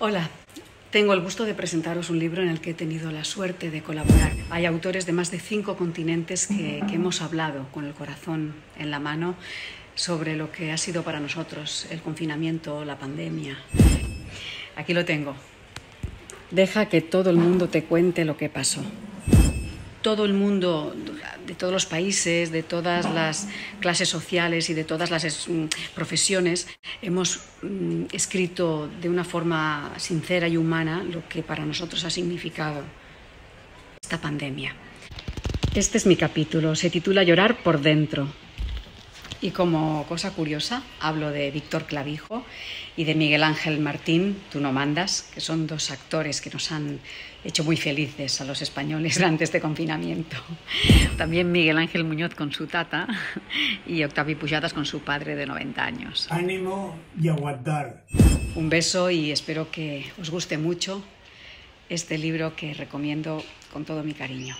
Hola, tengo el gusto de presentaros un libro en el que he tenido la suerte de colaborar. Hay autores de más de cinco continentes que, hemos hablado con el corazón en la mano sobre lo que ha sido para nosotros el confinamiento, la pandemia. Aquí lo tengo. Deja que todo el mundo te cuente lo que pasó. Todo el mundo de todos los países, de todas las clases sociales y de todas las mm, profesiones, hemos mm, escrito de una forma sincera y humana lo que para nosotros ha significado esta pandemia. Este es mi capítulo, se titula Llorar por dentro. Y como cosa curiosa, hablo de Víctor Clavijo y de Miguel Ángel Martín, Tú no mandas, que son dos actores que nos han hecho muy felices a los españoles durante este confinamiento. También Miguel Ángel Muñoz con su tata y Octavio Pujadas con su padre de 90 años. Ánimo y aguantar. Un beso y espero que os guste mucho este libro que recomiendo con todo mi cariño.